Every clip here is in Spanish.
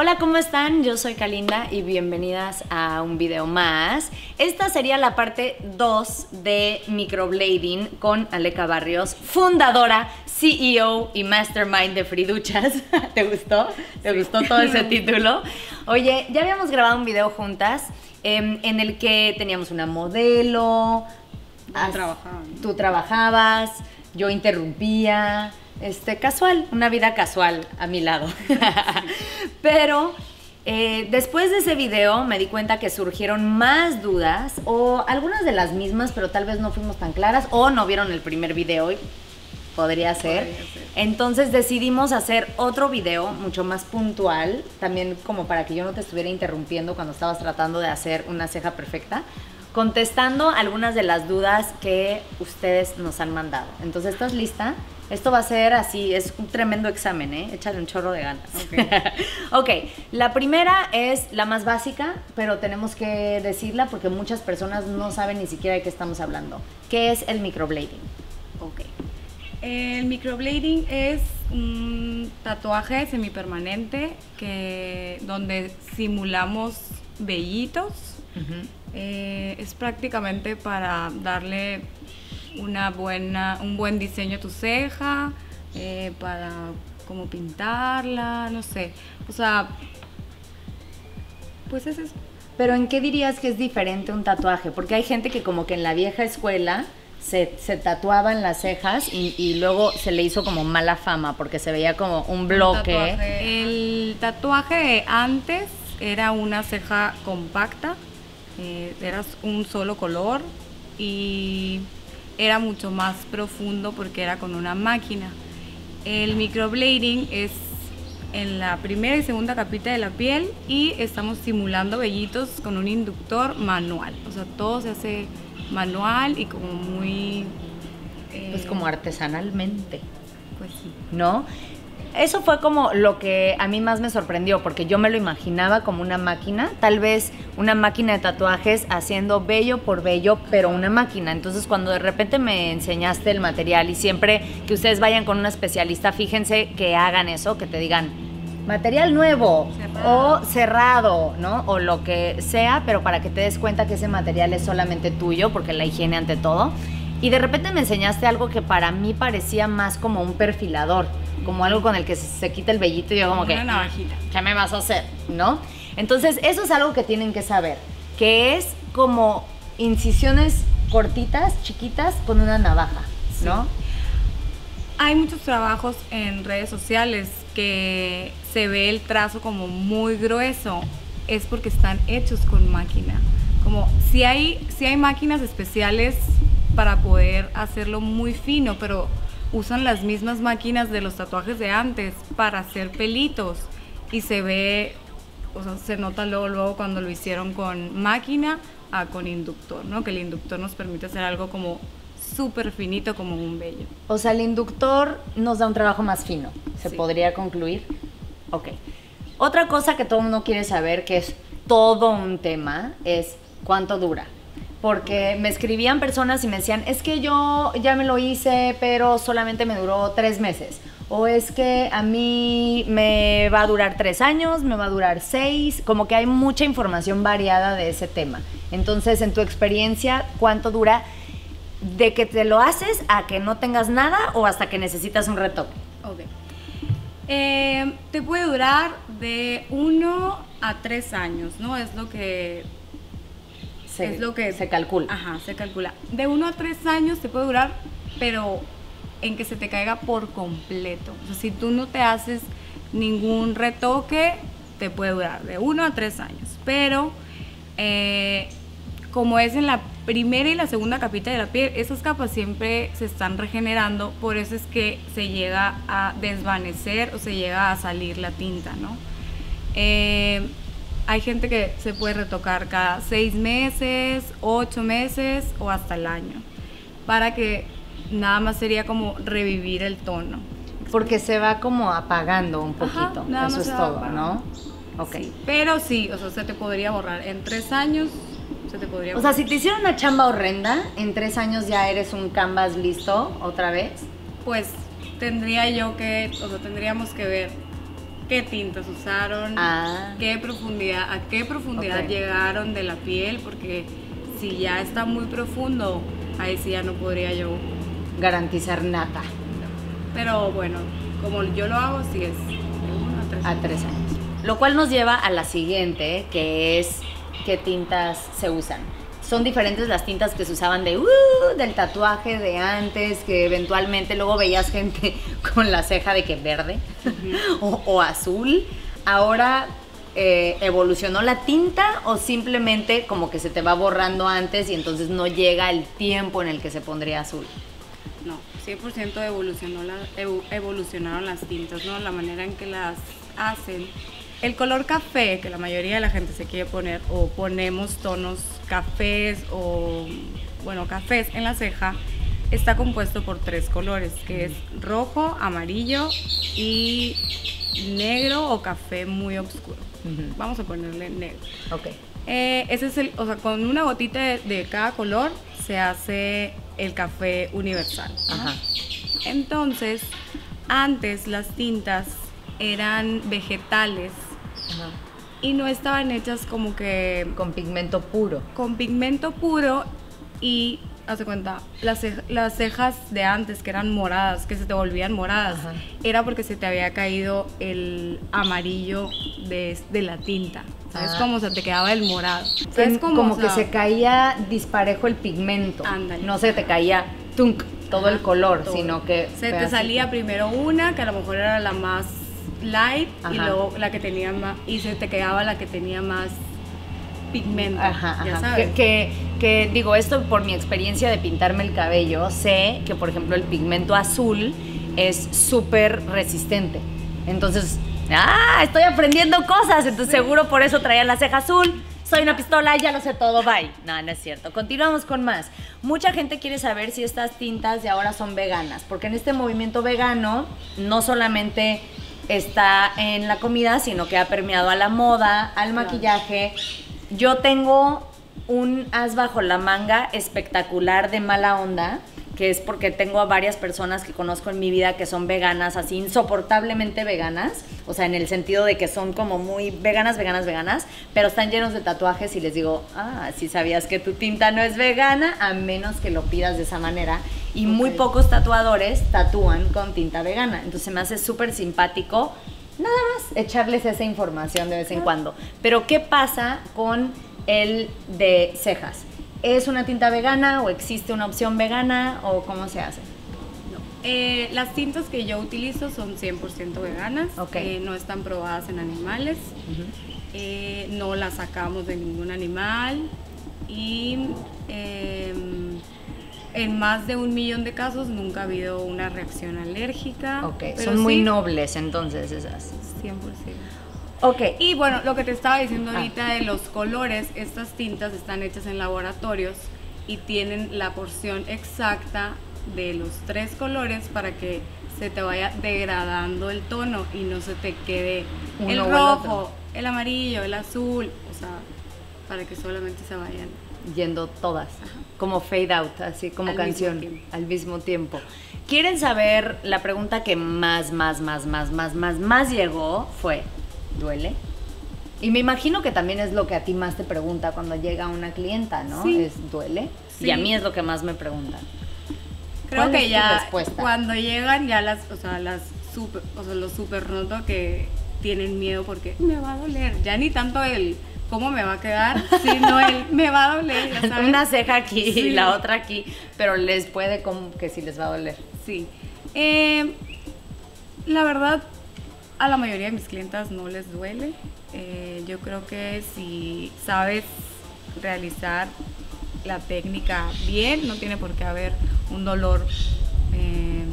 Hola, ¿cómo están? Yo soy Kalinda y bienvenidas a un video más. Esta sería la parte 2 de Microblading con Aleca Barrios, fundadora, CEO y mastermind de Friduchas. ¿Te gustó? ¿Te gustó todo ese título? Oye, ya habíamos grabado un video juntas em, en el que teníamos una modelo. Yo trabajaba. Tú trabajabas, yo interrumpía este, casual, una vida casual a mi lado. Pero eh, después de ese video me di cuenta que surgieron más dudas o algunas de las mismas, pero tal vez no fuimos tan claras o no vieron el primer video. Y podría ser. Podría ser. Entonces decidimos hacer otro video mucho más puntual, también como para que yo no te estuviera interrumpiendo cuando estabas tratando de hacer una ceja perfecta, contestando algunas de las dudas que ustedes nos han mandado. Entonces, ¿estás lista? Esto va a ser así, es un tremendo examen, ¿eh? Échale un chorro de ganas. ok, la primera es la más básica, pero tenemos que decirla porque muchas personas no saben ni siquiera de qué estamos hablando. ¿Qué es el microblading? Ok. El microblading es un tatuaje semipermanente que, donde simulamos vellitos. Eh, es prácticamente para darle una buena, un buen diseño a tu ceja, eh, para como pintarla, no sé. O sea, pues es eso. Pero ¿en qué dirías que es diferente un tatuaje? Porque hay gente que como que en la vieja escuela se, se tatuaba en las cejas y, y luego se le hizo como mala fama porque se veía como un bloque. Tatuaje. El tatuaje antes era una ceja compacta, eh, era un solo color y era mucho más profundo porque era con una máquina. El microblading es en la primera y segunda capita de la piel y estamos simulando vellitos con un inductor manual. O sea, todo se hace manual y como muy... eh, Pues como artesanalmente, Pues sí. ¿no? Eso fue como lo que a mí más me sorprendió, porque yo me lo imaginaba como una máquina, tal vez una máquina de tatuajes haciendo bello por bello, pero una máquina. Entonces cuando de repente me enseñaste el material y siempre que ustedes vayan con un especialista, fíjense que hagan eso, que te digan material nuevo Cerrado. o cerrado, ¿no? O lo que sea, pero para que te des cuenta que ese material es solamente tuyo, porque la higiene ante todo. Y de repente me enseñaste algo que para mí parecía más como un perfilador, como algo con el que se, quita el vellito y yo como Una que, navajita. ¿qué me vas a hacer? ¿No? Entonces, eso es algo que tienen que saber, que es como incisiones cortitas, chiquitas, con una navaja, ¿no? Hay muchos trabajos en redes sociales que se ve el trazo como muy grueso. Es porque están hechos con máquina. Como si hay, si hay máquinas especiales para poder hacerlo muy fino, pero usan las mismas máquinas de los tatuajes de antes para hacer pelitos. Y se ve, o sea, se nota luego, luego cuando lo hicieron con máquina a con inductor, ¿no? Que el inductor nos permite hacer algo como súper finito como un vello. O sea, el inductor nos da un trabajo más fino, se Sí. podría concluir. Ok. Otra cosa que todo el mundo quiere saber, que es todo un tema, es cuánto dura. Porque me escribían personas y me decían, es que yo ya me lo hice, pero solamente me duró tres meses. O es que a mí me va a durar tres años, me va a durar seis. Como que hay mucha información variada de ese tema. Entonces, en tu experiencia, ¿cuánto dura de que te lo haces a que no tengas nada o hasta que necesitas un retoque? Ok. Eh, te puede durar de uno a tres años, ¿no? Es lo que Se, es lo que se calcula. Ajá, se calcula. De uno a tres años te puede durar, pero en que se te caiga por completo. O sea, si tú no te haces ningún retoque, te puede durar de uno a tres años. Pero eh, como es en la primera y la segunda capita de la piel, esas capas siempre se están regenerando, por eso es que se llega a desvanecer o se llega a salir la tinta, ¿no? Eh, hay gente que se puede retocar cada seis meses, ocho meses o hasta el año, para que nada más sería como revivir el tono. Porque se va como apagando un poquito. Eso es todo, ¿no? Ok. Sí, pero sí, o sea, se te podría borrar en tres años, se te podría O sea, si te hicieron una chamba horrenda, en tres años ya eres un canvas listo otra vez. pues tendría yo que, o sea, tendríamos que ver qué tintas usaron, Ah. qué profundidad, a qué profundidad llegaron de la piel, porque si ya está muy profundo, ahí sí ya no podría yo. Garantizar nata Pero bueno, como yo lo hago, sí es de uno a tres. a tres años. Lo cual nos lleva a la siguiente, que es qué tintas se usan. Son diferentes las tintas que se usaban de uh, del tatuaje de antes, que eventualmente luego veías gente con la ceja de que verde o, o azul. Ahora eh, evolucionó la tinta o simplemente como que se te va borrando antes y entonces no llega el tiempo en el que se pondría azul. No, 100% evolucionó la, evo- evolucionaron las tintas, ¿no? La manera en que las hacen. El color café, que la mayoría de la gente se quiere poner, o ponemos tonos cafés o, bueno, cafés en la ceja, está compuesto por tres colores, que es rojo, amarillo y negro o café muy oscuro. Vamos a ponerle negro. Ok. Eh, ese es el, o sea, con una gotita de, de cada color se hace el café universal. Ajá. Entonces, antes las tintas eran vegetales Ajá. Y no estaban hechas como que Con pigmento puro. con pigmento puro y, hace cuenta, las, las cejas de antes que eran moradas, que se te volvían moradas, Ajá. era porque se te había caído el amarillo de, de la tinta. ¿Sabes Ah. cómo se te quedaba el morado? ¿Sabes como cómo? O que sea, se caía disparejo el pigmento. Ándale. No se te caía tunk todo Ajá, el color, todo. sino que Se te salía primero una, que a lo mejor era la más light, y luego la que tenía más, y se te quedaba la que tenía más pigmento, Ajá, ya ajá. sabes. Que, que, que, digo, esto por mi experiencia de pintarme el cabello, sé que, por ejemplo, el pigmento azul es súper resistente. Entonces, ¡ah! Estoy aprendiendo cosas. Entonces, seguro por eso traía la ceja azul. Soy una pistola, ya lo sé todo, bye. No, no es cierto. Continuamos con más. Mucha gente quiere saber si estas tintas de ahora son veganas, porque en este movimiento vegano no solamente está en la comida, sino que ha permeado a la moda, al maquillaje. Yo tengo un as bajo la manga espectacular de mala onda, que es porque tengo a varias personas que conozco en mi vida que son veganas, así insoportablemente veganas, o sea, en el sentido de que son como muy veganas, veganas, veganas, pero están llenos de tatuajes y les digo, ah, si sabías que tu tinta no es vegana, a menos que lo pidas de esa manera. Y muy pocos tatuadores tatúan con tinta vegana, entonces me hace súper simpático nada más echarles esa información de vez en cuando. Pero ¿qué pasa con el de cejas? ¿Es una tinta vegana o existe una opción vegana o cómo se hace? No. Eh, las tintas que yo utilizo son 100% veganas, eh, no están probadas en animales, eh, no las sacamos de ningún animal y em, en más de un millón de casos nunca ha habido una reacción alérgica. Ok, son muy sí, nobles entonces esas. 100%. Ok, Y bueno, lo que te estaba diciendo Ah. ahorita de los colores, estas tintas están hechas en laboratorios y tienen la porción exacta de los tres colores para que se te vaya degradando el tono y no se te quede Uno el el rojo, otro. el amarillo, el azul, o sea, para que solamente se vayan. yendo todas, como fade out, así como Al canción, al mismo tiempo. ¿Quieren saber la pregunta que más, más, más, más, más, más, más llegó? Fue, ¿duele? Y me imagino que también es lo que a ti más te pregunta cuando llega una clienta, ¿no? Sí. Es, ¿duele? Y Sí. a mí es lo que más me preguntan. Creo ¿Cuál es que ya cuando llegan ya las, o sea, las super, o sea, los super noto que tienen miedo porque me va a doler. Ya ni tanto el cómo me va a quedar, sino el me va a doler, ya sabes. Una ceja aquí y Sí. la otra aquí, pero les puede como que si les va a doler. Sí. Eh, la verdad, a la mayoría de mis clientas no les duele. Eh, yo creo que si sabes realizar la técnica bien, no tiene por qué haber un dolor eh,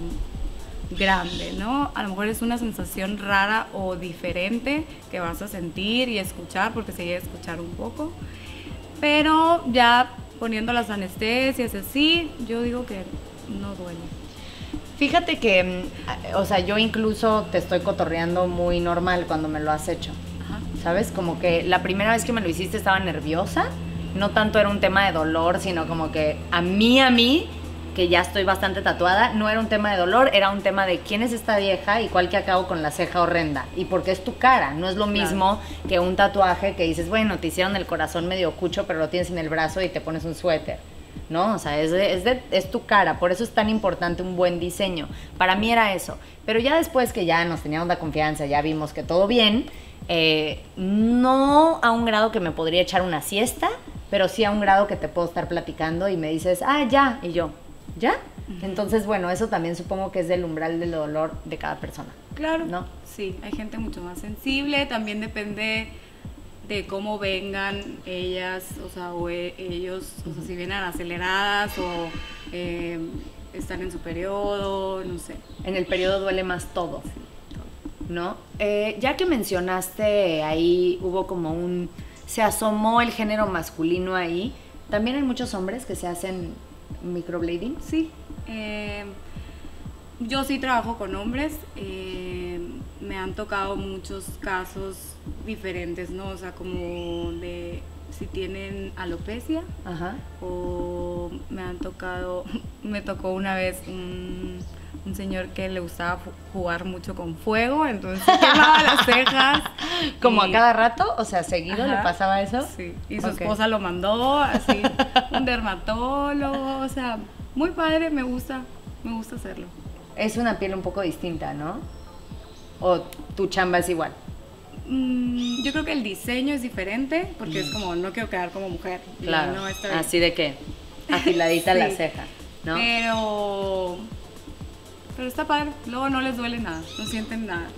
grande, ¿no? A lo mejor es una sensación rara o diferente que vas a sentir y escuchar, porque se llega a escuchar un poco. Pero ya poniendo las anestesias así, yo digo que no duele. Fíjate que, mm, o sea, yo incluso te estoy cotorreando muy normal cuando me lo has hecho. Ajá. ¿Sabes? Como que la primera vez que me lo hiciste estaba nerviosa. No tanto era un tema de dolor, sino como que a mí, a mí, que ya estoy bastante tatuada, no era un tema de dolor, era un tema de quién es esta vieja y cuál que acabo con la ceja horrenda. Y porque es tu cara, no es lo mismo que un tatuaje que dices, bueno, te hicieron el corazón medio cucho, pero lo tienes en el brazo y te pones un suéter. ¿No? O sea, es, es, es, tu cara, por eso es tan importante un buen diseño. Para mí era eso. Pero ya después que ya nos teníamos la confianza, ya vimos que todo bien, eh, no a un grado que me podría echar una siesta, pero sí a un grado que te puedo estar platicando y me dices, ah, ya, y yo, ¿ya? Entonces, bueno, eso también supongo que es del umbral del dolor de cada persona. Claro. ¿No? Sí, hay gente mucho más sensible, también depende de cómo vengan ellas, o sea, o e, ellos, o sea, si vienen aceleradas o eh, están en su periodo, no sé. En el periodo duele más todo, ¿no? Eh, ya que mencionaste ahí, hubo como un, se asomó el género masculino ahí, ¿también hay muchos hombres que se hacen microblading? Sí. Eh, yo sí trabajo con hombres, me han tocado muchos casos diferentes, ¿no? O sea, como de si tienen alopecia o me han tocado, me tocó una vez un, señor que le gustaba jugar mucho con fuego, entonces quemaba las cejas. ¿Como a cada rato? O sea, seguido le pasaba eso. Sí, y su esposa lo mandó, así, un dermatólogo, o sea, muy padre, me gusta, me gusta hacerlo. Es una piel un poco distinta, ¿no? ¿O tu chamba es igual? Mm, yo creo que el diseño es diferente porque es como no quiero quedar como mujer. Claro. Así de que afiladita la ceja, ¿no? Pero pero está padre, luego no les duele nada, no sienten nada.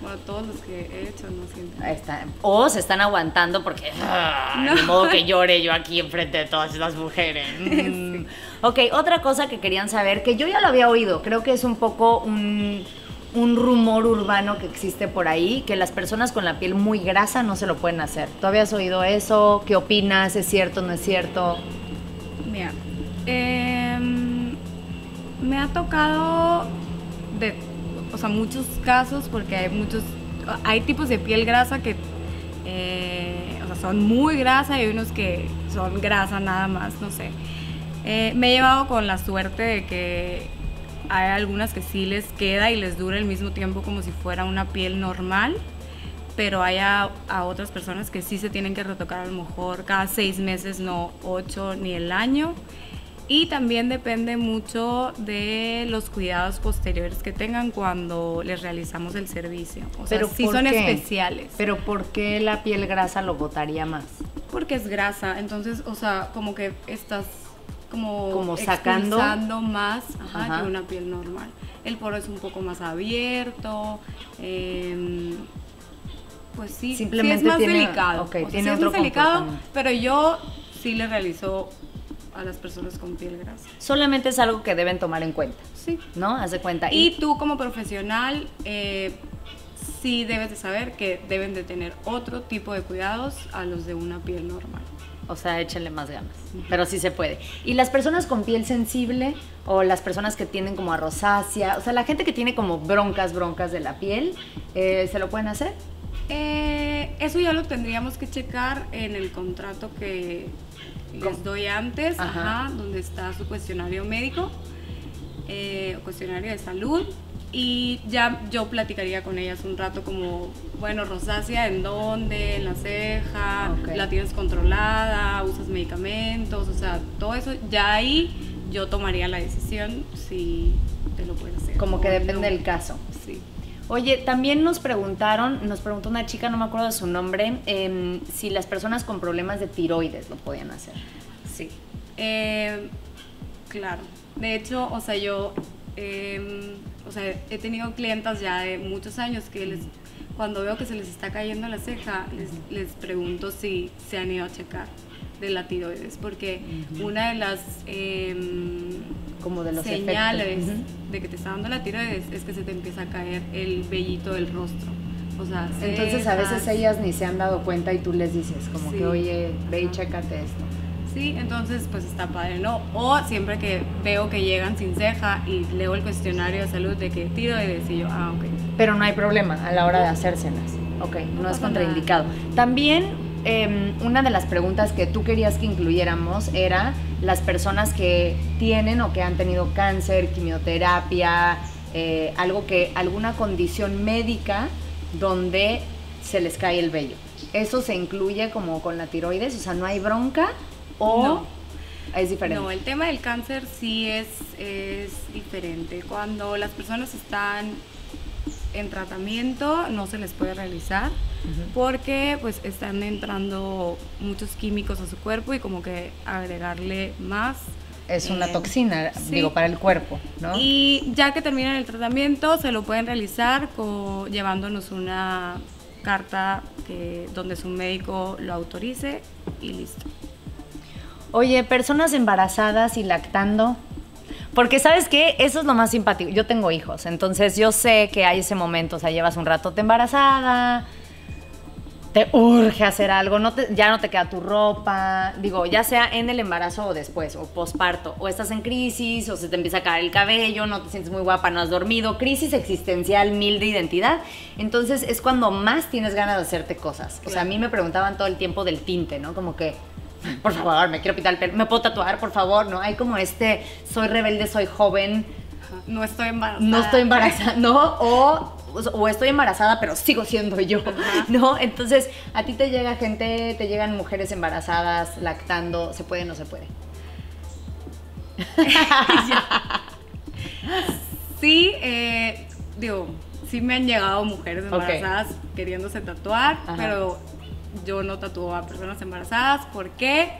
Bueno, todos los que he hecho no sienten. o se están aguantando porque ah, de modo que llore yo aquí enfrente de todas estas mujeres. Mm. Ok, otra cosa que querían saber, que yo ya lo había oído, creo que es un poco un un rumor urbano que existe por ahí, que las personas con la piel muy grasa no se lo pueden hacer. ¿Tú habías oído eso? ¿Qué opinas? ¿Es cierto? ¿No es cierto? Mira, em, me ha tocado de, o sea, muchos casos porque hay muchos, hay tipos de piel grasa que, eh, o sea, son muy grasa y hay unos que son grasa nada más, no sé. Eh, me he llevado con la suerte de que hay algunas que sí les queda y les dura el mismo tiempo como si fuera una piel normal, pero hay a, otras personas que sí se tienen que retocar a lo mejor cada seis meses, no ocho ni el año. Y también depende mucho de los cuidados posteriores que tengan cuando les realizamos el servicio. O sea, sí son especiales. Pero ¿por qué la piel grasa lo botaría más? Porque es grasa, entonces, o sea, como que estás como, sacando más que una piel normal. El poro es un poco más abierto. Em, pues sí, Simplemente es más delicado. tiene otro delicado, pero yo sí le realizo a las personas con piel grasa. Solamente es algo que deben tomar en cuenta. Sí. ¿No? Haz de cuenta. Y, tú como profesional, eh, sí debes de saber que deben de tener otro tipo de cuidados a los de una piel normal. O sea, échenle más ganas. Pero sí se puede. Y las personas con piel sensible o las personas que tienen como a rosácea, o sea, la gente que tiene como broncas, broncas de la piel, eh, ¿se lo pueden hacer? Eh, eso ya lo tendríamos que checar en el contrato que les doy antes, donde está su cuestionario médico, eh, cuestionario de salud y ya yo platicaría con ellas un rato como, bueno, rosácea, ¿en dónde? ¿En la ceja? ¿La tienes controlada? ¿Usas medicamentos? O sea, todo eso, ya ahí yo tomaría la decisión si te lo puedes hacer. Como que depende del caso. Sí. Oye, también nos preguntaron, nos preguntó una chica, no me acuerdo de su nombre, em, si las personas con problemas de tiroides lo podían hacer. Sí. Eh, claro. De hecho, o sea, yo... Eh, o sea, he tenido clientas ya de muchos años que les, cuando veo que se les está cayendo la ceja, les, les pregunto si se han ido a checar de la tiroides, porque una de las em, como de los señales de que te está dando la tiroides es que se te empieza a caer el vellito del rostro. O sea, entonces a veces ellas ni se han dado cuenta y tú les dices como que oye ve y chécate esto Sí, entonces pues está padre, ¿no? O siempre que veo que llegan sin ceja y leo el cuestionario de salud de que tiro y decir ah, ok. Pero no hay problema a la hora de hacérselas. Ok, no, es contraindicado. También em, una de las preguntas que tú querías que incluyéramos era las personas que tienen o que han tenido cáncer, quimioterapia, eh, algo que, alguna condición médica donde se les cae el vello. ¿Eso se incluye como con la tiroides? O sea, ¿no hay bronca o No. es diferente? No, el tema del cáncer sí es, es diferente. Cuando las personas están en tratamiento no se les puede realizar porque pues están entrando muchos químicos a su cuerpo y como que agregarle más. Es una eh, toxina, sí. digo, para el cuerpo, ¿no? Y ya que terminan el tratamiento se lo pueden realizar llevándonos una carta que, donde su médico lo autorice y listo. Oye, personas embarazadas y lactando. Porque sabes qué, eso es lo más simpático. Yo tengo hijos, entonces yo sé que hay ese momento, o sea, llevas un rato te embarazada, te urge hacer algo, no te- ya no te queda tu ropa, digo, ya sea en el embarazo o después, o posparto, o estás en crisis, o se te empieza a caer el cabello, no te sientes muy guapa, no has dormido, crisis existencial, mil de identidad, entonces es cuando más tienes ganas de hacerte cosas. O sea, a mí me preguntaban todo el tiempo del tinte, ¿no? Como que, por favor, me quiero pintar el pelo, me puedo tatuar, por favor, ¿no? Hay como este, soy rebelde, soy joven, No estoy embarazada. no estoy embarazada, ¿no? O, o estoy embarazada, pero sigo siendo yo, ¿no? Entonces, a ti te llega gente, te llegan mujeres embarazadas, lactando, ¿se puede o no se puede? Sí, eh, digo, sí me han llegado mujeres embarazadas queriéndose tatuar, Ajá. pero yo no tatúo a personas embarazadas. ¿Por qué?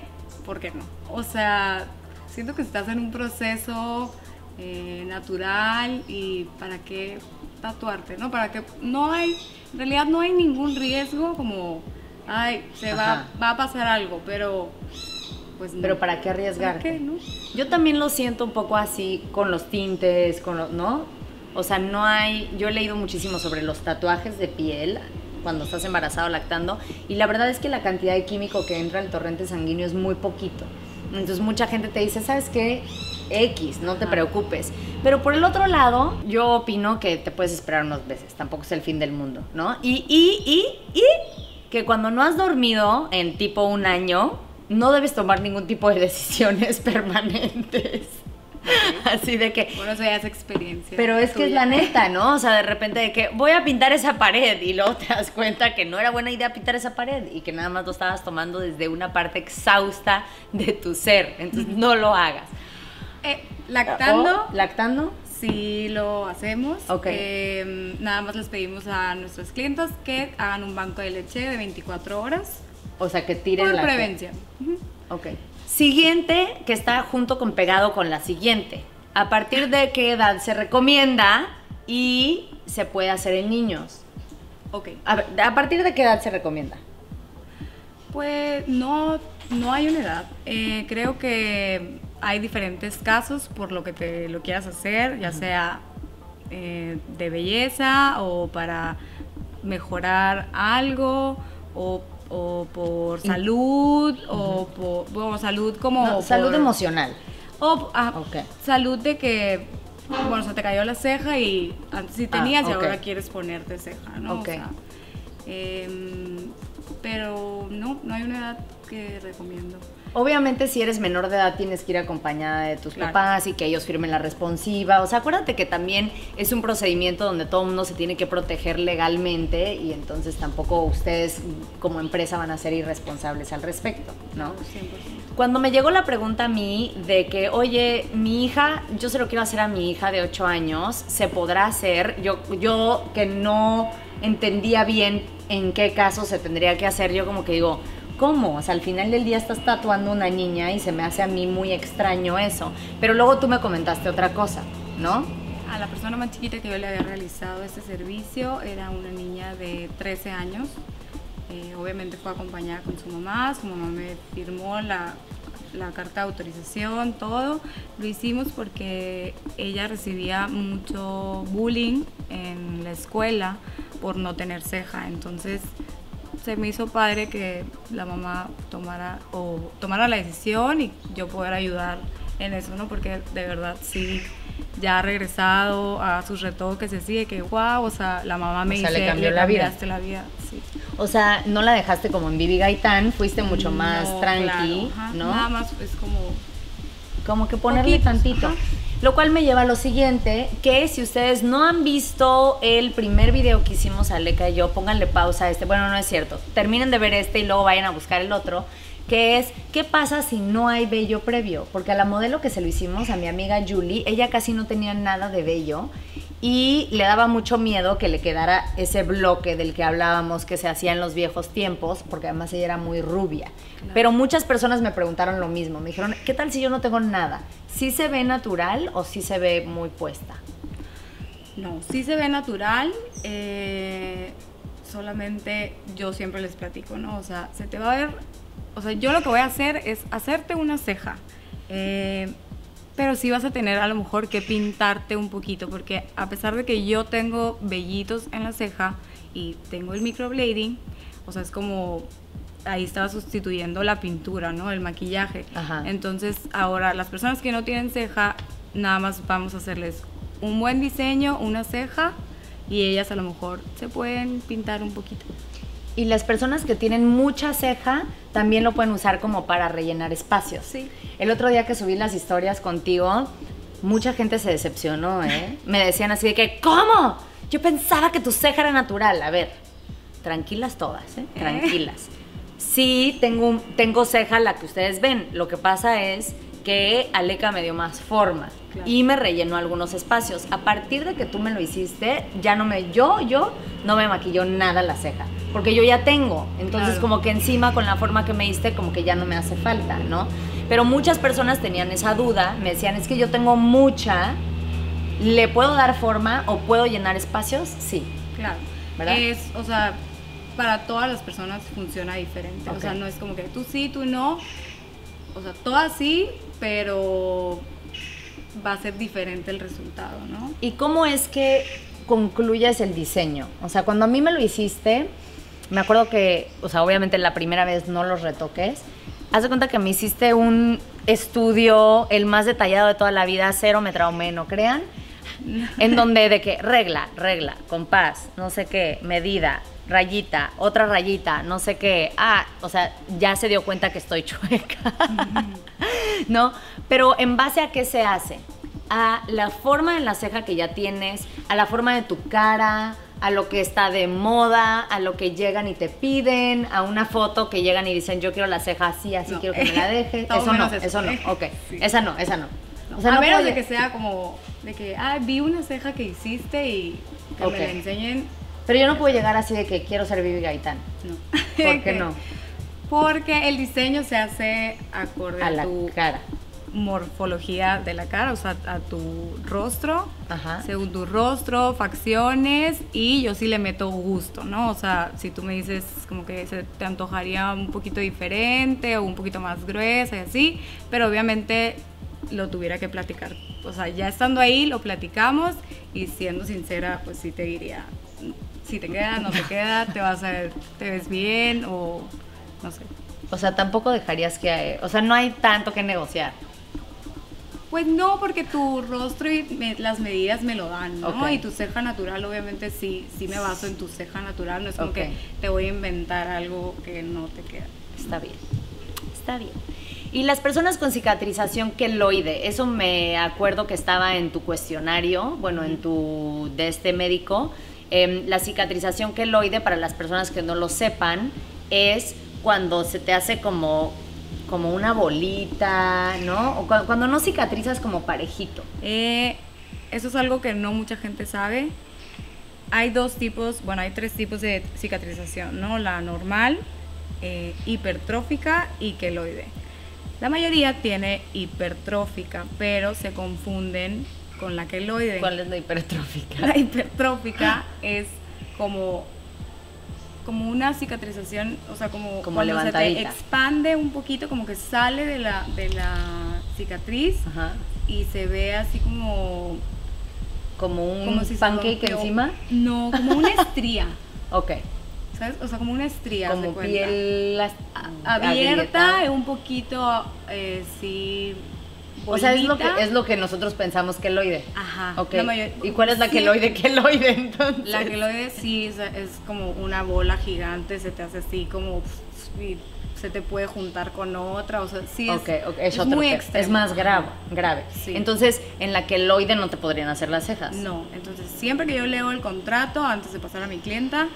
¿Por qué no? O sea, siento que estás en un proceso eh, natural y para qué tatuarte, ¿no? Para que no hay, en realidad no hay ningún riesgo como, ay, se va, va a pasar algo, pero pues no. Pero ¿para qué ¿Para arriesgarte? qué, no? Yo también lo siento un poco así con los tintes, con los, ¿no? O sea, no hay, yo he leído muchísimo sobre los tatuajes de piel cuando estás embarazado lactando y la verdad es que la cantidad de químico que entra al torrente sanguíneo es muy poquito. Entonces mucha gente te dice, ¿sabes qué? X, no te preocupes. Pero por el otro lado, yo opino que te puedes esperar unos meses, tampoco es el fin del mundo, ¿no? Y, y, y, y que cuando no has dormido en tipo un año, no debes tomar ningún tipo de decisiones permanentes. Así de que, Bueno, eso ya es experiencia. pero es que es tuya. la neta, ¿no? O sea, de repente de que voy a pintar esa pared y luego te das cuenta que no era buena idea pintar esa pared y que nada más lo estabas tomando desde una parte exhausta de tu ser. Entonces no lo hagas. Eh, lactando, O, lactando. sí lo hacemos. Ok. Eh, nada más les pedimos a nuestros clientes que hagan un banco de leche de 24 horas O sea, que tiren por la prevención. Ok. Siguiente, que está junto con pegado con la siguiente. ¿A partir de qué edad se recomienda y se puede hacer en niños? Ok. A, ver, ¿a partir de qué edad se recomienda? Pues no, no hay una edad. Eh, creo que hay diferentes casos por lo que te lo quieras hacer, ya sea eh, de belleza o para mejorar algo o, o por salud o por bueno, salud como No, salud por- emocional. o ah, salud de que bueno se te cayó la ceja y antes sí Ah, tenías y ahora quieres ponerte ceja no Ok. O sea, em, pero no no hay una edad que recomiendo Obviamente, si eres menor de edad, tienes que ir acompañada de tus Claro. papás y que ellos firmen la responsiva. O sea, acuérdate que también es un procedimiento donde todo el mundo se tiene que proteger legalmente y entonces tampoco ustedes como empresa van a ser irresponsables al respecto, ¿no? 100%. Cuando me llegó la pregunta a mí de que, oye, mi hija, yo se lo quiero hacer a mi hija de 8 años, ¿se podrá hacer? Yo, yo que no entendía bien en qué caso se tendría que hacer, yo como que digo, ¿cómo? O sea, al final del día estás tatuando una niña y se me hace a mí muy extraño eso. Pero luego tú me comentaste otra cosa, ¿no? a la persona más chiquita que yo le había realizado este servicio era una niña de 13 años Eh, obviamente fue acompañada con su mamá, su mamá me firmó la carta de autorización, todo. Lo hicimos porque ella recibía mucho bullying en la escuela por no tener ceja, entonces se me hizo padre que la mamá tomara o tomara la decisión y yo poder ayudar en eso, ¿no? Porque de verdad sí ya ha regresado a sus retoques así de que wow, o sea, la mamá me O sea, dice, le cambió la vida". cambiaste la vida, sí. O sea, no la dejaste como en Bibi Gaitán, fuiste mucho más No, tranqui, claro, ajá, ¿no? Nada más es como Como que ponerle Poquitos, tantito. ajá. Lo cual me lleva a lo siguiente, que si ustedes no han visto el primer video que hicimos Aleca y yo, pónganle pausa a este. Bueno, no es cierto. Terminen de ver este y luego vayan a buscar el otro, que es ¿qué pasa si no hay vello previo? Porque a la modelo que se lo hicimos, a mi amiga Julie, ella casi no tenía nada de vello y le daba mucho miedo que le quedara ese bloque del que hablábamos que se hacía en los viejos tiempos, porque además ella era muy rubia. Pero muchas personas me preguntaron lo mismo, me dijeron, ¿qué tal si yo no tengo nada? ¿Sí se ve natural o sí se ve muy puesta? No, sí se ve natural, eh, solamente yo siempre les platico, ¿no? O sea, se te va a ver, o sea, yo lo que voy a hacer es hacerte una ceja, eh, pero sí vas a tener a lo mejor que pintarte un poquito, porque a pesar de que yo tengo vellitos en la ceja y tengo el microblading, o sea, es como ahí estaba sustituyendo la pintura, ¿no? El maquillaje. Ajá. Entonces, ahora las personas que no tienen ceja, nada más vamos a hacerles un buen diseño, una ceja y ellas a lo mejor se pueden pintar un poquito. Y las personas que tienen mucha ceja también lo pueden usar como para rellenar espacios. Sí. El otro día que subí las historias contigo, mucha gente se decepcionó, ¿eh? Me decían así de que, ¿cómo? Yo pensaba que tu ceja era natural. A ver, tranquilas todas, ¿eh? Tranquilas. Sí, tengo, tengo ceja la que ustedes ven. Lo que pasa es que Aleca me dio más forma Claro. y me rellenó algunos espacios. A partir de que tú me lo hiciste, ya no me, yo, yo, no me maquilló nada la ceja, porque yo ya tengo. Entonces Claro. como que encima con la forma que me diste, como que ya no me hace falta, ¿no? Pero muchas personas tenían esa duda, me decían, es que yo tengo mucha, ¿le puedo dar forma o puedo llenar espacios? Sí. Claro. ¿Verdad? Es, o sea, para todas las personas funciona diferente. O sea, no es como que tú sí, tú no. O sea, todas sí, pero va a ser diferente el resultado, ¿no? ¿Y cómo es que concluyes el diseño? O sea, cuando a mí me lo hiciste, me acuerdo que, o sea, obviamente la primera vez no los retoques. Haz de cuenta que me hiciste un estudio, el más detallado de toda la vida, cero me traumé, no crean. En donde de que regla, regla, compás, no sé qué, medida, rayita, otra rayita, no sé qué. Ah, o sea, ya se dio cuenta que estoy chueca. ¿No? Pero en base a qué se hace? A la forma de la ceja que ya tienes, a la forma de tu cara, a lo que está de moda, a lo que llegan y te piden, a una foto que llegan y dicen yo quiero la ceja así, así No. quiero que me la. Todo eso no, eso. eso no, ok. Sí. Esa no, esa no. No, O sea, a no menos de que sea como de que, ah, vi una ceja que hiciste y que Ok. me la enseñen. Pero yo no puedo llegar así de que quiero ser Bibi Gaitán. No. ¿Por qué no? Porque el diseño se hace acorde A a, la tu cara. morfología de la cara, o sea, a tu rostro, Ajá. según tu rostro, facciones y yo sí le meto gusto, ¿no? O sea, si tú me dices como que se te antojaría un poquito diferente o un poquito más gruesa y así, pero obviamente lo tuviera que platicar. O sea, ya estando ahí lo platicamos y siendo sincera, pues sí te diría, si te queda, no te queda, te vas a ver, te ves bien o no sé. O sea, tampoco dejarías que... O sea, no hay tanto que negociar. Pues no, porque tu rostro y me- las medidas me lo dan, ¿no? Ok. Y tu ceja natural, obviamente, sí, sí me baso en tu ceja natural. No es como que te voy a inventar algo que no te queda. Está bien. Está bien. Y las personas con cicatrización queloide, eso me acuerdo que estaba en tu cuestionario, bueno, en tu de este médico. Em, la cicatrización queloide, para las personas que no lo sepan, es cuando se te hace como, como una bolita, ¿no? O cu- cuando no cicatrizas como parejito. Eh, eso es algo que no mucha gente sabe. Hay dos tipos, bueno, hay tres tipos de cicatrización, ¿no? La normal, eh, hipertrófica y queloide. La mayoría tiene hipertrófica, pero se confunden con la queloide. ¿Cuál es la hipertrófica? La hipertrófica es como, como una cicatrización, o sea, como, Como cuando se te expande un poquito, como que sale de la, de la cicatriz Ajá. y se ve así como... Como un como si pancake encima. No, como una estría, Ok. ¿sabes? O sea, como una estría. Como piel abierta, agrietada. un poquito, eh, sí, O sea, es lo, que, es lo que nosotros pensamos queloide. Ajá. Ok. la mayor- ¿Y cuál es la sí, queloide queloide entonces? La queloide sí es, es como una bola gigante, se te hace así como y se te puede juntar con otra, o sea, sí es, Ok, ok, es, es muy extremo. Es más grave, grave. Sí. Entonces, en la queloide no te podrían hacer las cejas. No, entonces siempre que yo leo el contrato antes de pasar a mi clienta,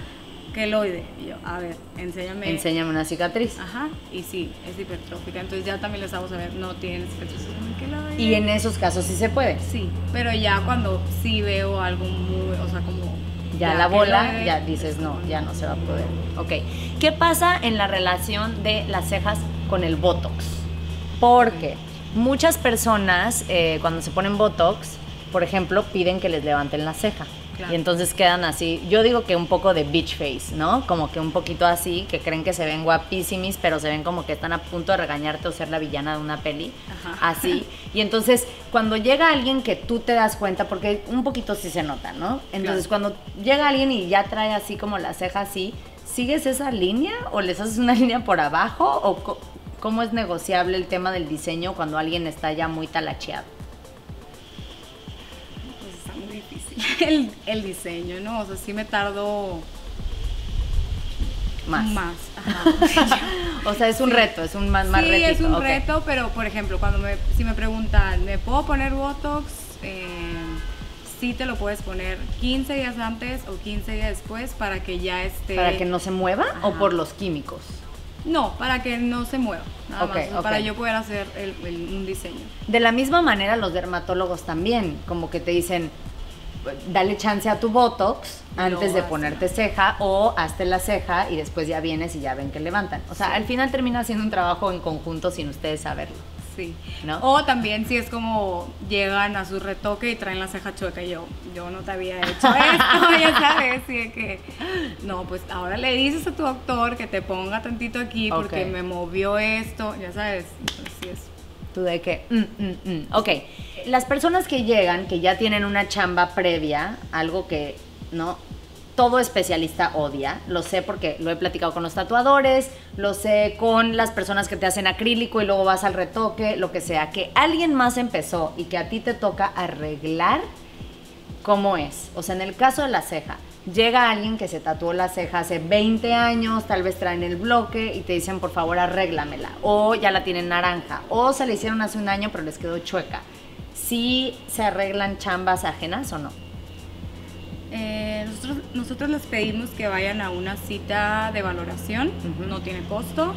queloide, y yo, a ver, enséñame. Enséñame una cicatriz. Ajá, y sí, es hipertrófica, entonces ya también les hago saber, no tienen cicatrices en el queloide. Y en esos casos sí se puede. Sí, pero ya cuando sí veo algo muy, o sea, como... Ya la bola, ya dices, es no, ya no se va a poder. Ok. ¿Qué pasa en la relación de las cejas con el Botox? Porque muchas personas eh, cuando se ponen Botox, por ejemplo, piden que les levanten la ceja. Claro. Y entonces quedan así, yo digo que un poco de beach face, ¿no? Como que un poquito así, que creen que se ven guapísimis, pero se ven como que están a punto de regañarte o ser la villana de una peli. Ajá. Así. Y entonces, cuando llega alguien que tú te das cuenta, porque un poquito sí se nota, ¿no? Entonces, cuando llega alguien y ya trae así como la ceja así, ¿sigues esa línea o les haces una línea por abajo? ¿O cómo es negociable el tema del diseño cuando alguien está ya muy talacheado? el, el diseño, ¿no? O sea, sí me tardo Más. más. Ajá. O sea, es un reto, es un más, más sí, retito, es un reto, pero por ejemplo, cuando me, si me preguntan, ¿me puedo poner Botox? Eh, sí te lo puedes poner 15 días antes o 15 días después para que ya esté... ¿Para que no se mueva o por los químicos? No, para que no se mueva, nada Ok, más, para yo poder hacer el- el- un diseño. De la misma manera los dermatólogos también, como que te dicen, dale chance a tu Botox antes de ponerte ceja o hazte la ceja y después ya vienes y ya ven que levantan. O sea, al final termina siendo un trabajo en conjunto sin ustedes saberlo. Sí. ¿No? O también si es como llegan a su retoque y traen la ceja chueca y yo, yo no te había hecho esto, ya sabes, y de que, no, pues ahora le dices a tu doctor que te ponga tantito aquí porque me movió esto, ya sabes, entonces sí es. Tú de que, mm, mm, mm. Ok, las personas que llegan, que ya tienen una chamba previa, algo que, ¿no? Todo especialista odia, lo sé porque lo he platicado con los tatuadores, lo sé con las personas que te hacen acrílico y luego vas al retoque, lo que sea, que alguien más empezó y que a ti te toca arreglar, ¿cómo es? O sea, en el caso de la ceja, llega alguien que se tatuó la ceja hace 20 años, tal vez traen el bloque y te dicen, por favor, arréglamela. O ya la tienen naranja. O se la hicieron hace un año, pero les quedó chueca. ¿Sí se arreglan chambas ajenas o no? Eh, nosotros, nosotros les pedimos que vayan a una cita de valoración, no tiene costo,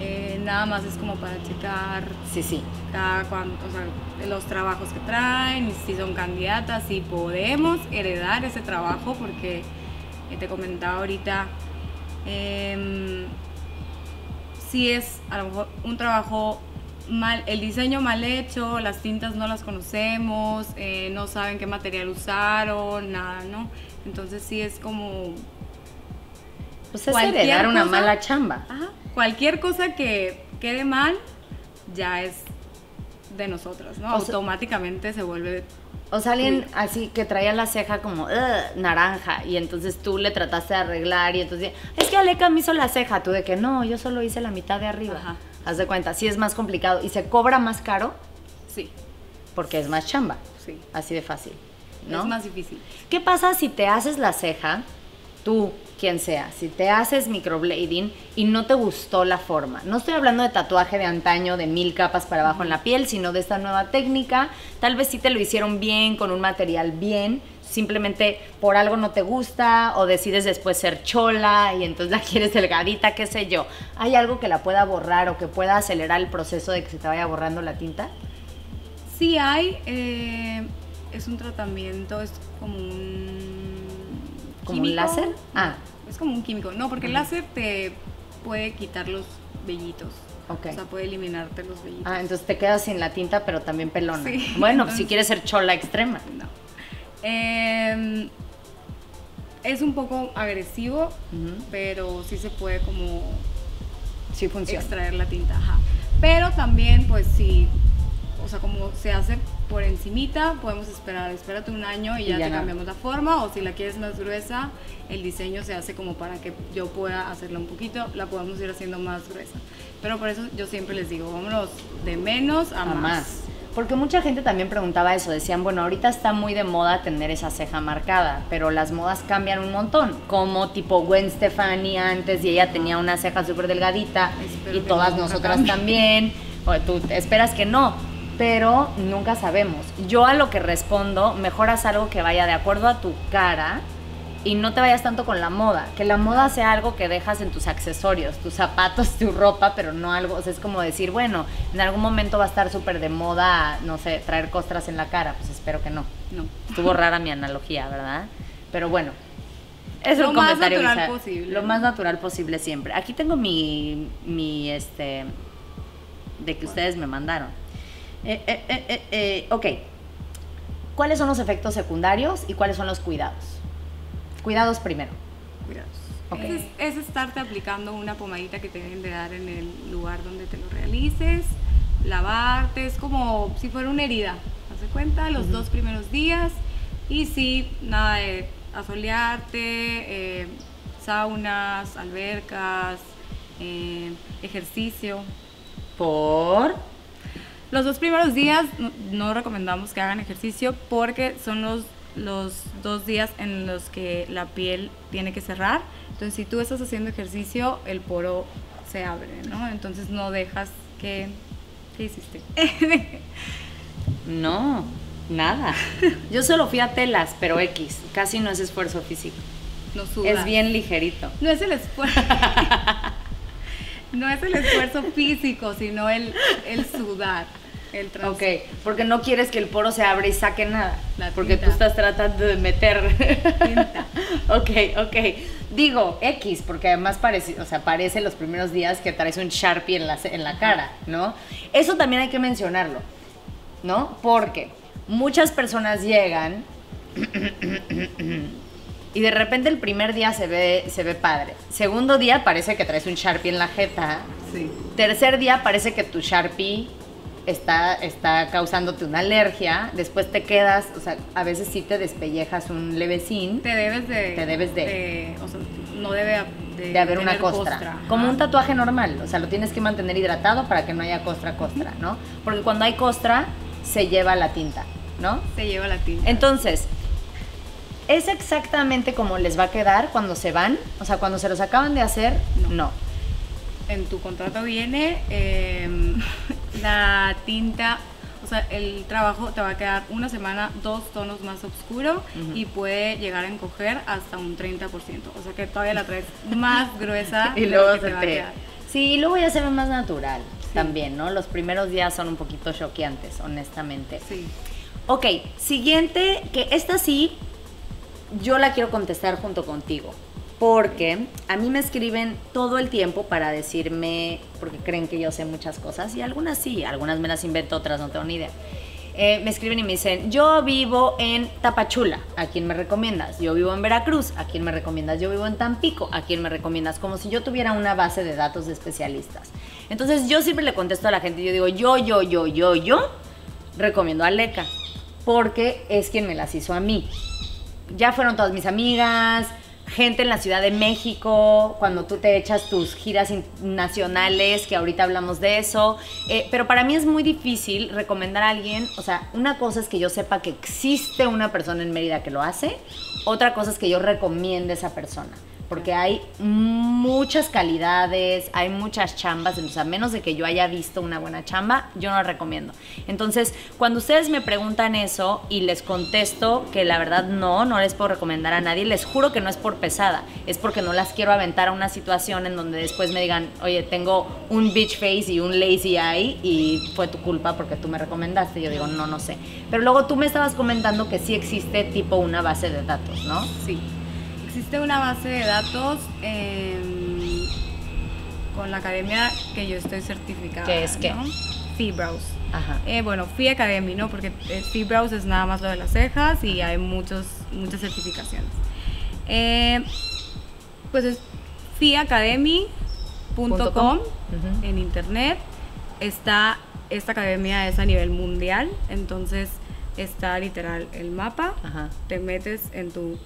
eh, nada más es como para checar Sí, sí. cada cuan- o sea, los trabajos que traen, si son candidatas, si podemos heredar ese trabajo, porque eh, te comentaba ahorita, em, si es a lo mejor un trabajo mal, el diseño mal hecho, las tintas no las conocemos, eh, no saben qué material usaron, nada, ¿no? Entonces sí es como Pues es Cualquier heredar una cosa- mala chamba. Ajá. Cualquier cosa que quede mal ya es de nosotras, ¿no? O sea- Automáticamente se vuelve. O sea, alguien así que traía la ceja como naranja y entonces tú le trataste de arreglar y entonces, es que Aleca me hizo la ceja, tú de que no, yo solo hice la mitad de arriba. Ajá. Haz de cuenta, sí es más complicado y se cobra más caro Sí, porque es más chamba, sí. así de fácil, ¿no? Es más difícil. ¿Qué pasa si te haces la ceja, tú, quien sea, si te haces microblading y no te gustó la forma? No estoy hablando de tatuaje de antaño de mil capas para abajo en la piel, sino de esta nueva técnica. Tal vez sí te lo hicieron bien, con un material bien, simplemente por algo no te gusta o decides después ser chola y entonces la quieres delgadita, qué sé yo. ¿Hay algo que la pueda borrar o que pueda acelerar el proceso de que se te vaya borrando la tinta? Sí hay, eh, es un tratamiento, es como un... ¿Como un láser? Ah. Es como un químico. No, porque el láser te puede quitar los vellitos. Ok. O sea, puede eliminarte los vellitos. Ah, entonces te quedas sin la tinta, pero también pelona. Sí. Bueno, si Entonces- quieres ser chola extrema. No. Em, es un poco agresivo, pero sí se puede como Sí funciona. extraer la tinta. Ajá. Pero también, pues sí, o sea, como se hace por encimita, podemos esperar, espérate un año y Y ya, te no. cambiamos la forma, o si la quieres más gruesa, el diseño se hace como para que yo pueda hacerla un poquito, la podemos ir haciendo más gruesa. Pero por eso yo siempre les digo, vámonos de menos a, A más. más. Porque mucha gente también preguntaba eso, decían, bueno, ahorita está muy de moda tener esa ceja marcada, pero las modas cambian un montón, como tipo Gwen Stefani antes y ella tenía una ceja súper delgadita Espero y todas nosotras cambie. también, o tú esperas que no, pero nunca sabemos. Yo a lo que respondo, mejor haz algo que vaya de acuerdo a tu cara y no te vayas tanto con la moda. Que la moda sea algo que dejas en tus accesorios, tus zapatos, tu ropa, pero no algo. O sea, es como decir, bueno, en algún momento va a estar súper de moda, no sé, traer costras en la cara. Pues espero que no. No. Estuvo rara mi analogía, ¿verdad? Pero bueno. Es Lo un más comentario natural posible. Lo más natural posible siempre. Aquí tengo mi, mi este, de que ustedes me mandaron. Eh, eh, eh, eh, ok. ¿Cuáles son los efectos secundarios y cuáles son los cuidados? Cuidados primero. Cuidados. Ok. Es, es estarte aplicando una pomadita que te deben de dar en el lugar donde te lo realices, lavarte, es como si fuera una herida. Haz de cuenta los dos primeros días y sí, nada de asolearte, eh, saunas, albercas, eh, ejercicio. Por. Los dos primeros días no recomendamos que hagan ejercicio porque son los, los dos días en los que la piel tiene que cerrar. Entonces, si tú estás haciendo ejercicio, el poro se abre, ¿no? Entonces, no dejas que... ¿Qué hiciste? No, nada. Yo solo fui a telas, pero X. Casi no es esfuerzo físico. No sudas. Es bien ligerito. No es el esfuerzo... no es el esfuerzo físico, sino el, el sudar. El trans- Ok, porque no quieres que el poro se abra y saque nada. La porque tú estás tratando de meter. Tinta. ok, ok. Digo X, porque además parece, o sea, parece los primeros días que traes un Sharpie en la, en la cara, ¿no? Eso también hay que mencionarlo, ¿no? Porque muchas personas llegan y de repente el primer día se ve, se ve padre. Segundo día parece que traes un Sharpie en la jeta. Sí. Tercer día parece que tu Sharpie está, está causándote una alergia. Después te quedas, o sea, a veces sí te despellejas un levecín Te debes de... Te debes de- o sea, no debe de, de haber una costra. Como un tatuaje normal. O sea, lo tienes que mantener hidratado para que no haya costra, costra, ¿no? Porque cuando hay costra, se lleva la tinta, ¿no? Se lleva la tinta. Entonces, ¿es exactamente como les va a quedar cuando se van? O sea, cuando se los acaban de hacer, No. no. en tu contrato viene em, la tinta, o sea, el trabajo te va a quedar una semana dos tonos más oscuro y puede llegar a encoger hasta un 30%. O sea que todavía la traes más gruesa y de luego lo que se te va a quedar. Sí, y luego ya se ve más natural también, ¿no? Los primeros días son un poquito choqueantes, honestamente. Sí. Ok, siguiente, que esta sí, yo la quiero contestar junto contigo. Porque a mí me escriben todo el tiempo para decirme, porque creen que yo sé muchas cosas, y algunas sí, algunas me las invento, otras no tengo ni idea. Eh, me escriben y me dicen, yo vivo en Tapachula, ¿a quién me recomiendas? Yo vivo en Veracruz, ¿a quién me recomiendas? Yo vivo en Tampico, ¿a quién me recomiendas? Como si yo tuviera una base de datos de especialistas. Entonces yo siempre le contesto a la gente, yo digo, yo, yo, yo, yo, yo, recomiendo a Leca, porque es quien me las hizo a mí. Ya fueron todas mis amigas, gente en la Ciudad de México, cuando tú te echas tus giras nacionales, que ahorita hablamos de eso. Eh, pero para mí es muy difícil recomendar a alguien, o sea, una cosa es que yo sepa que existe una persona en Mérida que lo hace, otra cosa es que yo recomiende a esa persona. Porque hay muchas calidades, hay muchas chambas, entonces a menos de que yo haya visto una buena chamba, yo no la recomiendo. Entonces, cuando ustedes me preguntan eso y les contesto que la verdad no, no les puedo recomendar a nadie, les juro que no es por pesada, es porque no las quiero aventar a una situación en donde después me digan, oye, tengo un bitch face y un lazy eye y fue tu culpa porque tú me recomendaste. Yo digo, no, no sé. Pero luego tú me estabas comentando que sí existe tipo una base de datos, ¿no? Sí. Existe una base de datos em, con la academia que yo estoy certificada. ¿Qué es qué? ¿no? Fibrows. Ajá. Eh, bueno, Free Academy, ¿no? Porque eh, Fibrows es nada más lo de las cejas y hay muchos, muchas certificaciones. Eh, pues es fiacademy.com en internet. Está, esta academia es a nivel mundial, entonces está literal el mapa Ajá. te metes en tu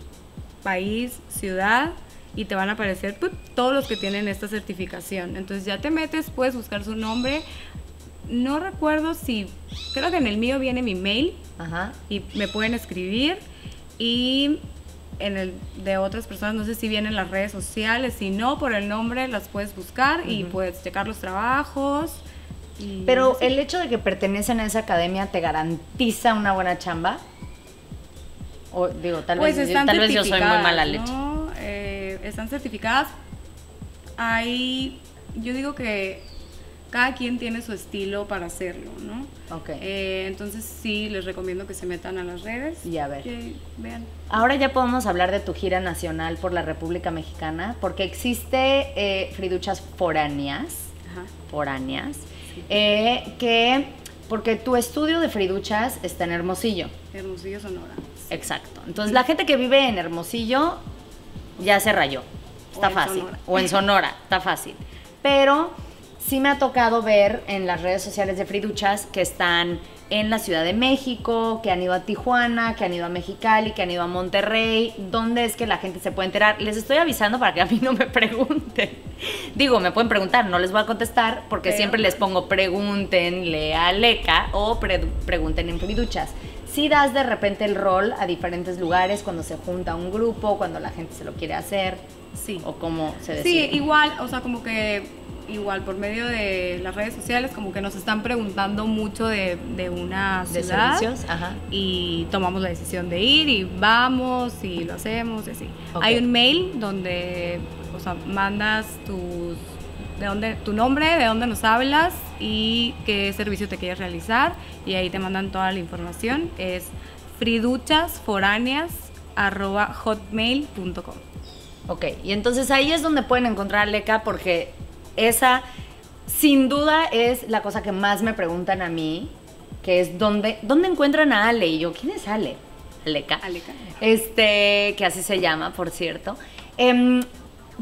país, ciudad y te van a aparecer pues, todos los que tienen esta certificación. Entonces ya te metes, puedes buscar su nombre. no recuerdo si, creo que en el mío viene mi mail Ajá. y me pueden escribir y en el de otras personas no sé si vienen las redes sociales, si no, por el nombre las puedes buscar y puedes checar los trabajos. Pero el hecho de que pertenecen a esa academia te garantiza una buena chamba. O digo, tal pues vez, están tal vez yo soy muy mala leche. ¿no? Eh, están certificadas. Hay, yo digo que cada quien tiene su estilo para hacerlo, ¿no? Ok. Eh, entonces sí, les recomiendo que se metan a las redes. Y a ver. que vean. Ahora ya podemos hablar de tu gira nacional por la República Mexicana, porque existe eh, Friduchas foráneas, Ajá. foráneas, eh, que, porque tu estudio de Friduchas está en Hermosillo. Hermosillo, Sonora. Exacto. Entonces la gente que vive en Hermosillo ya se rayó. Está O fácil. Sonora. O en Sonora, está fácil. Pero sí me ha tocado ver en las redes sociales de Friduchas que están en la Ciudad de México, que han ido a Tijuana, que han ido a Mexicali, que han ido a Monterrey. ¿Dónde es que la gente se puede enterar? Les estoy avisando para que a mí no me pregunten. Digo, me pueden preguntar, no les voy a contestar porque Pero- siempre les pongo pregúntenle a Leca o pre- pregunten en Friduchas. Sí das de repente el rol a diferentes lugares cuando se junta un grupo, cuando la gente se lo quiere hacer Sí. o cómo se Sí, decide. igual, o sea, como que igual por medio de las redes sociales, como que nos están preguntando mucho de, de una ciudad. ajá. y tomamos la decisión de ir y vamos y lo hacemos y así. Hay un mail donde o sea, mandas tus de dónde tu nombre, de dónde nos hablas y qué servicio te quieres realizar y ahí te mandan toda la información. Es friduchasforáneas@hotmail.com. Ok, y entonces ahí es donde pueden encontrar a Leca porque esa sin duda es la cosa que más me preguntan a mí, que es dónde, ¿dónde encuentran a Ale? Y yo, ¿quién es Ale? Leca. Aleca. Este, que así se llama, por cierto. Em,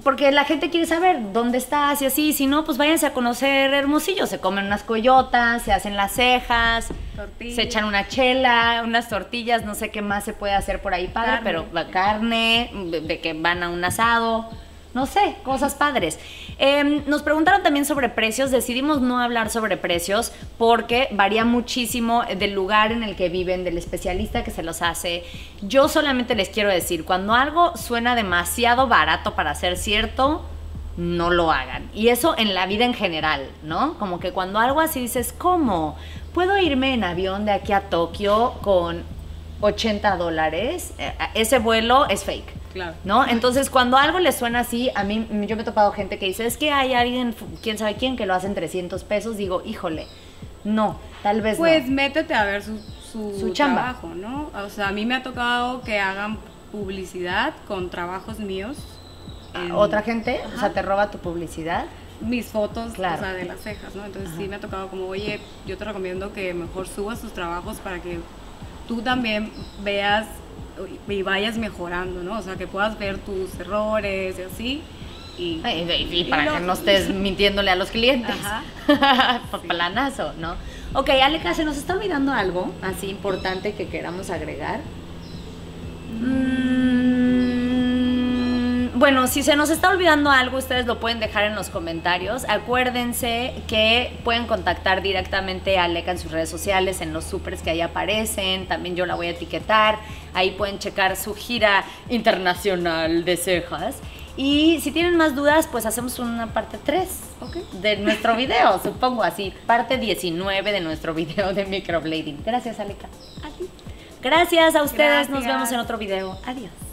porque la gente quiere saber dónde estás y así. Si no, pues váyanse a conocer Hermosillo. Se comen unas coyotas, se hacen las cejas, Tortillas. se echan una chela, unas tortillas, no sé qué más se puede hacer por ahí padre, Carne. pero la carne, de, de que van a un asado. No sé, cosas padres. Em, nos preguntaron también sobre precios. Decidimos no hablar sobre precios porque varía muchísimo del lugar en el que viven, del especialista que se los hace. Yo solamente les quiero decir, cuando algo suena demasiado barato para ser cierto, no lo hagan. Y eso en la vida en general, ¿no? Como que cuando algo así dices, ¿cómo? ¿Puedo irme en avión de aquí a Tokio con 80 dólares? Eh, Ese vuelo es fake. Claro. ¿No? Entonces, cuando algo les suena así, a mí yo me he topado gente que dice, es que hay alguien, quién sabe quién, que lo hace en 300 pesos. Digo, híjole, no, tal vez Pues no. métete a ver su, su, Su chamba. trabajo, ¿no? O sea, a mí me ha tocado que hagan publicidad con trabajos míos. en- Otra gente, o sea, te roba tu publicidad. mis fotos Claro. o sea, de las cejas, ¿no? Entonces sí me ha tocado como, oye, yo te recomiendo que mejor subas tus trabajos para que tú también veas y vayas mejorando, ¿no? O sea, que puedas ver tus errores y así. Y, para que no estés mintiéndole a los clientes. Ajá. Por planazo, ¿no? Ok, Aleca, ¿se nos está olvidando algo así importante que queramos agregar? Mm, bueno, si se nos está olvidando algo, ustedes lo pueden dejar en los comentarios. Acuérdense que pueden contactar directamente a Aleca en sus redes sociales, en los supers que ahí aparecen. También yo la voy a etiquetar. Ahí pueden checar su gira internacional de cejas. Y si tienen más dudas, pues hacemos una parte 3 de nuestro video, supongo así. Parte 19 de nuestro video de microblading. Gracias, Aleca. Gracias a ustedes. Nos vemos en otro video. Adiós.